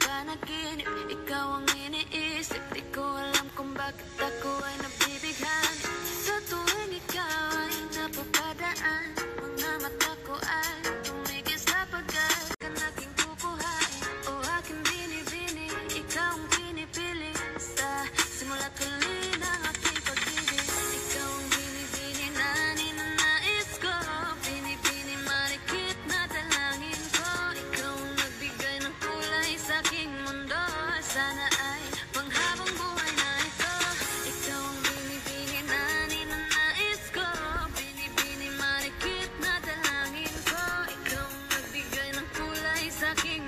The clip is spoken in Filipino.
panaginip Ikaw ang iniisip. Di ko alam kung bakit ako ay nabibighan Sa tuwing ikaw ay napapadaan Sana ay panghabang buhay na ito. Ikaw ang binibini na ninanais ko. Binibini marikit na dalangin ko. Ikaw ang ng kulay sa Sana